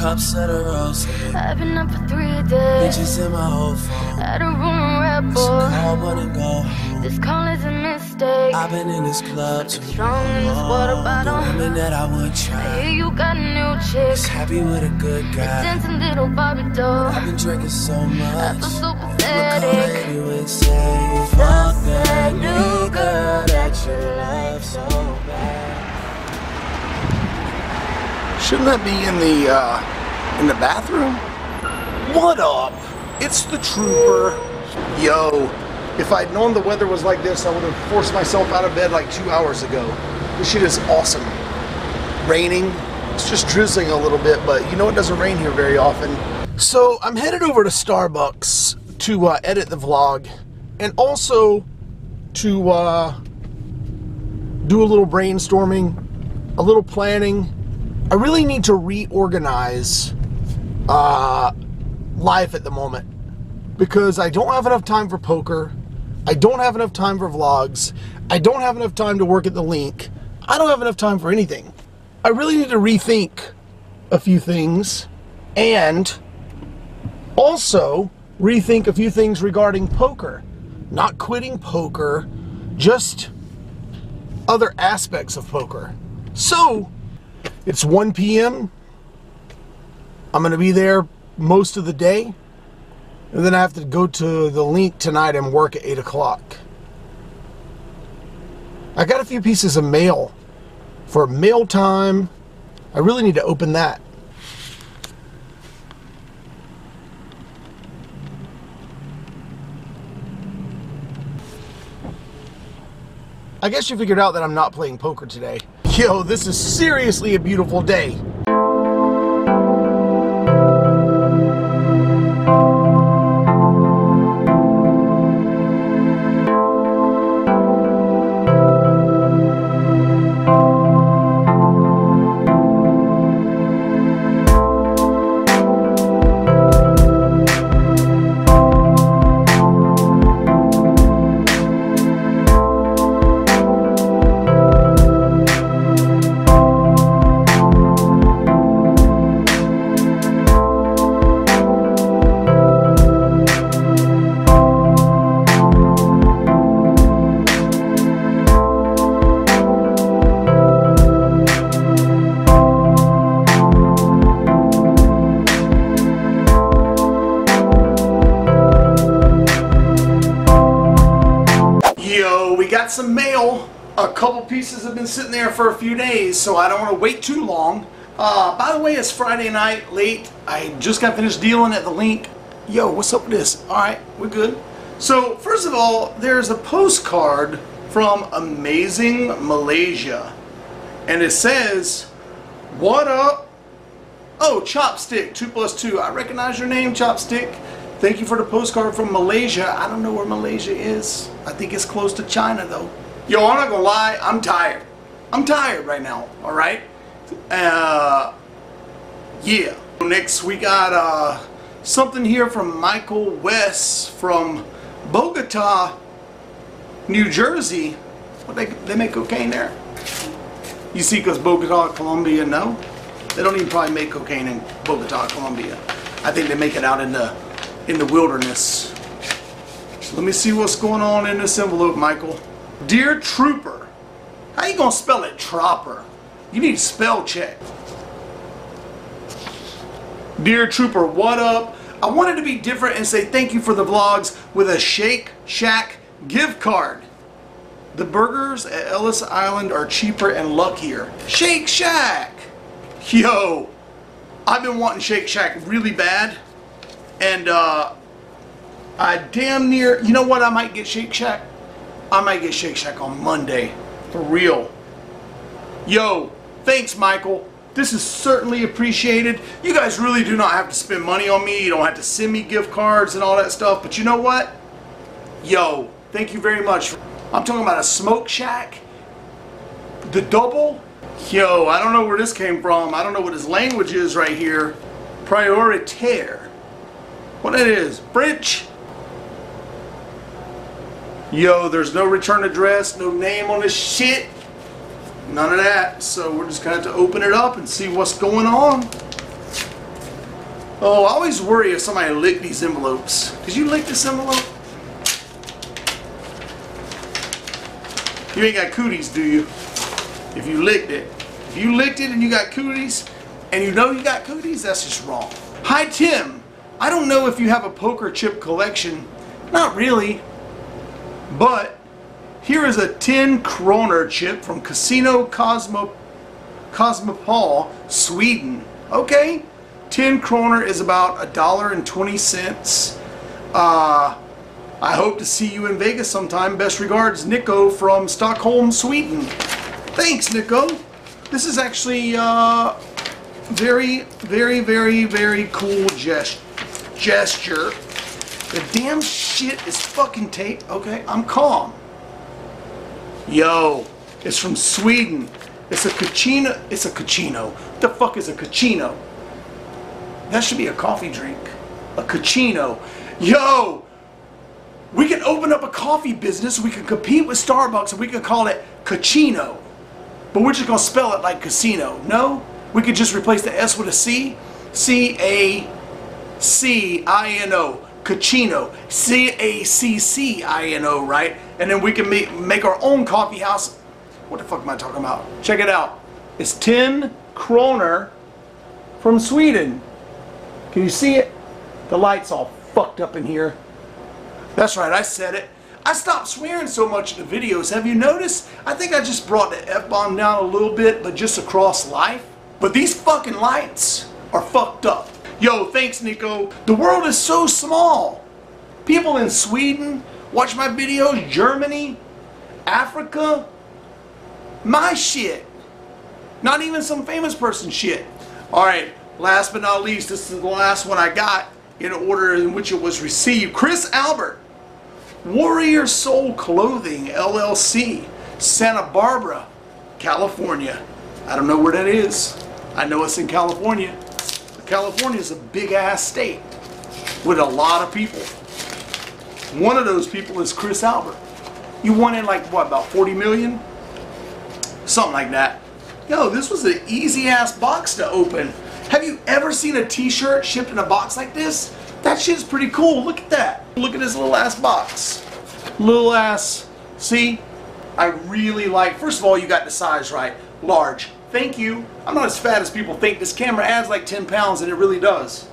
cups of the rose. I've been up for three days. Bitches in my whole phone. Had a room Red She call and go home. This call is a mistake. I've been in this club too Strong in this water bottle. The woman that I would try. I hear you got a new chick. Just happy with a good guy. Dancing little Barbie doll. I've been drinking so much. I feel so pathetic. you and say, fuck that new girl that you love so Shouldn't that be in the uh, in the bathroom? What up? It's the trooper. Yo, if I'd known the weather was like this, I would have forced myself out of bed like two hours ago. This shit is awesome. Raining. It's just drizzling a little bit, but you know it doesn't rain here very often. So I'm headed over to Starbucks to uh, edit the vlog, and also to uh, do a little brainstorming, a little planning. I really need to reorganize uh, life at the moment because I don't have enough time for poker. I don't have enough time for vlogs. I don't have enough time to work at the LINQ. I don't have enough time for anything. I really need to rethink a few things and also rethink a few things regarding poker. Not quitting poker, just other aspects of poker. So, it's 1 p.m. I'm going to be there most of the day. And then I have to go to the LINQ tonight and work at 8 o'clock. I got a few pieces of mail for mail time. I really need to open that. I guess you figured out that I'm not playing poker today. Yo, this is seriously a beautiful day. Pieces have been sitting there for a few days, so I don't want to wait too long. Uh, by the way, it's Friday night, late. I just got finished dealing at the LINQ. Yo, what's up with this? All right, we're good. So, first of all, there's a postcard from Amazing Malaysia. And it says, What up? Oh, Chopstick, 2 plus 2. I recognize your name, Chopstick. Thank you for the postcard from Malaysia. I don't know where Malaysia is. I think it's close to China, though. Yo, I'm not gonna lie, I'm tired. I'm tired right now, alright? Uh, yeah. Next, we got uh, something here from Michael West from Bogota, New Jersey. What, they, they make cocaine there? You see, because Bogota, Colombia, no? They don't even probably make cocaine in Bogota, Colombia. I think they make it out in the in the wilderness. Let me see what's going on in this envelope, Michael. Dear Trooper, how you gonna spell it, Tropper? You need spell check. Dear Trooper, what up? I wanted to be different and say thank you for the vlogs with a Shake Shack gift card. The burgers at Ellis Island are cheaper and luckier. Shake Shack! Yo, I've been wanting Shake Shack really bad. And uh, I damn near, you know what I might get Shake Shack? I might get Shake Shack on Monday. For real. Yo, thanks Michael. This is certainly appreciated. You guys really do not have to spend money on me. You don't have to send me gift cards and all that stuff. But you know what? Yo, thank you very much. I'm talking about a Smoke Shack. The double. Yo, I don't know where this came from. I don't know what his language is right here. Prioritaire. What it is? French? Yo, there's no return address, no name on this shit. None of that. So we're just going to have to open it up and see what's going on. Oh, I always worry if somebody licked these envelopes. Did you lick this envelope? You ain't got cooties, do you? If you licked it. If you licked it and you got cooties, and you know you got cooties, that's just wrong. Hi, Tim. I don't know if you have a poker chip collection. Not really. But here is a 10 kroner chip from Casino Cosmo Cosmopol, Sweden. Okay, 10 kroner is about a dollar and 20 cents. Uh, I hope to see you in Vegas sometime. Best regards, Nico from Stockholm, Sweden. Thanks, Nico. This is actually uh, very, very, very, very cool gest gesture. The damn shit is fucking tape. Okay, I'm calm. Yo, it's from Sweden. It's a cappuccino. It's a cappuccino. What the fuck is a cappuccino? That should be a coffee drink. A cappuccino. Yo, we can open up a coffee business. We can compete with Starbucks and we can call it cappuccino. But we're just gonna spell it like casino. No, we could just replace the S with a C. C A C I N O. Cappuccino. C A C C I N O, right? And then we can make, make our own coffee house. What the fuck am I talking about? Check it out. It's 10 kroner from Sweden. Can you see it? The light's all fucked up in here. That's right, I said it. I stopped swearing so much in the videos. Have you noticed? I think I just brought the F-bomb down a little bit, but just across life. But these fucking lights are fucked up. Yo, thanks, Nico. The world is so small. People in Sweden watch my videos, Germany, Africa, my shit. Not even some famous person shit. Alright, last but not least, this is the last one I got in order in which it was received. Chris Albert, Warrior Soul Clothing, LLC, Santa Barbara, California. I don't know where that is. I know it's in California. California is a big ass state with a lot of people. One of those people is Chris Albert. You won in like, what, about 40 million? Something like that. Yo, this was an easy ass box to open. Have you ever seen a t-shirt shipped in a box like this? That shit's pretty cool. Look at that. Look at this little ass box. Little ass. See? I really like, first of all, you got the size right. Large. Thank you. I'm not as fat as people think. This camera adds like 10 pounds and it really does.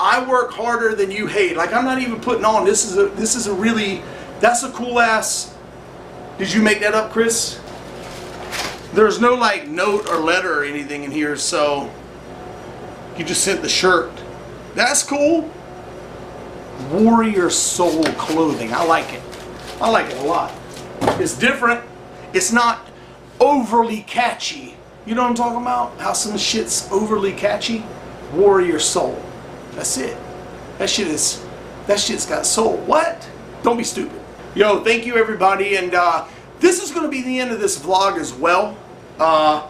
I work harder than you hate. Like I'm not even putting on. This is a this is a really that's a cool ass. Did you make that up, Chris? There's no like note or letter or anything in here, so you just sent the shirt. That's cool. Warrior Soul clothing. I like it. I like it a lot. It's different. It's not overly catchy. You know what I'm talking about? How some shit's overly catchy? Warrior Soul. That's it. That shit is, that shit's got soul. What? Don't be stupid. Yo, thank you everybody, and uh, this is going to be the end of this vlog as well. Uh,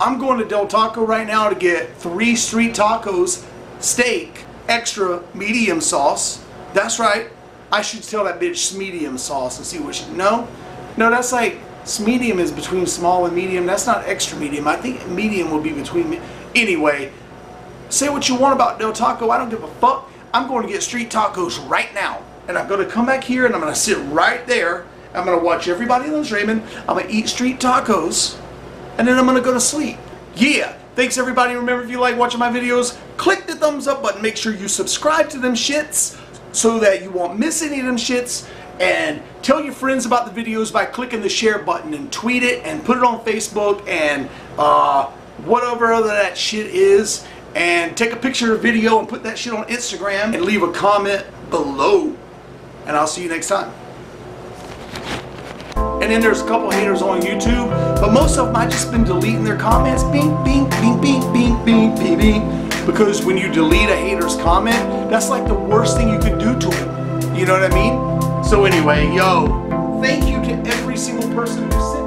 I'm going to Del Taco right now to get three street tacos, steak, extra medium sauce. That's right. I should tell that bitch medium sauce and see what she. No, no, that's like medium is between small and medium. That's not extra medium. I think medium will be between. Me. Anyway, say what you want about Del Taco. I don't give a fuck. I'm going to get street tacos right now. And I'm going to come back here and I'm going to sit right there. I'm going to watch Everybody Loves Raymond. I'm going to eat street tacos. And then I'm going to go to sleep. Yeah. Thanks everybody. Remember if you like watching my videos, click the thumbs up button. Make sure you subscribe to them shits so that you won't miss any of them shits. And tell your friends about the videos by clicking the share button and tweet it and put it on Facebook and uh, whatever other that shit is and take a picture of a video and put that shit on Instagram and leave a comment below. And I'll see you next time. And then there's a couple haters on YouTube, but most of them I just been deleting their comments. Bing, bing, Because when you delete a hater's comment, that's like the worst thing you could do to him. You know what I mean? So anyway, yo, thank you to every single person who sent